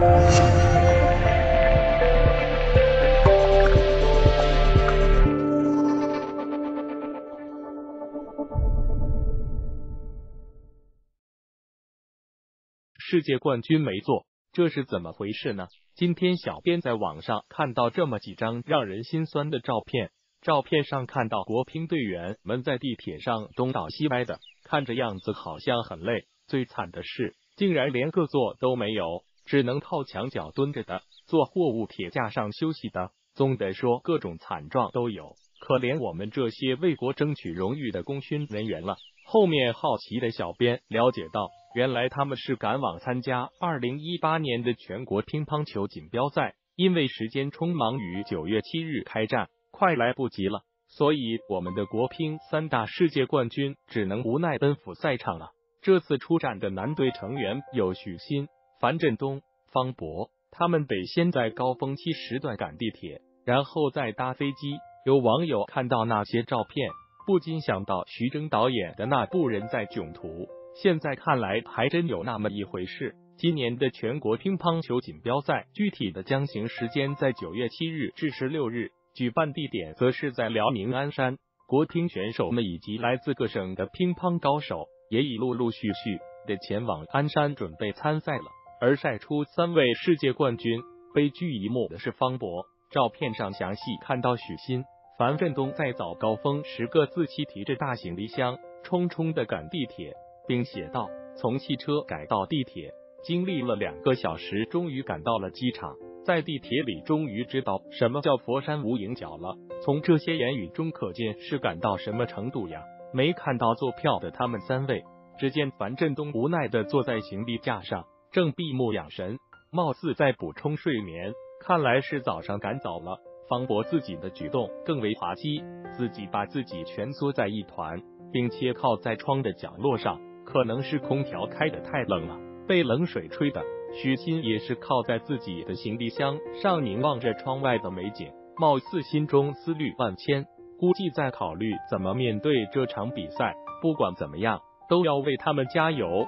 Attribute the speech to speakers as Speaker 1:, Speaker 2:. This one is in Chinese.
Speaker 1: 世界冠军没做，这是怎么回事呢？今天小编在网上看到这么几张让人心酸的照片，照片上看到国乒队员们在地铁上东倒西歪的，看着样子好像很累。最惨的是，竟然连个座都没有，只能靠墙角蹲着的，坐货物铁架上休息的。总的说，各种惨状都有，可怜我们这些为国争取荣誉的功勋人员了。后面好奇的小编了解到。原来他们是赶往参加二零一八年的全国乒乓球锦标赛，因为时间匆忙于九月七日开战，快来不及了，所以我们的国乒三大世界冠军只能无奈奔赴赛场了。这次出战的男队成员有许昕、樊振东、方博，他们得先在高峰期时段赶地铁，然后再搭飞机。有网友看到那些照片，不禁想到徐峥导演的那部《人在囧途》。现在看来还真有那么一回事。今年的全国乒乓球锦标赛具体的将行时间在九月七日至十六日，举办地点则是在辽宁鞍山。国乒选手们以及来自各省的乒乓高手也已陆陆续续的前往鞍山准备参赛了。而晒出三位世界冠军，悲剧一幕的是方博。照片上详细看到许昕、樊振东在早高峰时各自骑提着大行李箱，匆匆的赶地铁。并写道：“从汽车改到地铁，经历了两个小时，终于赶到了机场。在地铁里，终于知道什么叫佛山无影脚了。从这些言语中可见，是赶到什么程度呀？没看到坐票的他们三位，只见樊振东无奈的坐在行李架上，正闭目养神，貌似在补充睡眠。看来是早上赶早了。方博自己的举动更为滑稽，自己把自己蜷缩在一团，并且靠在窗的角落上。”可能是空调开的太冷了，被冷水吹的。许昕也是靠在自己的行李箱上，凝望着窗外的美景，貌似心中思虑万千，估计在考虑怎么面对这场比赛。不管怎么样，都要为他们加油。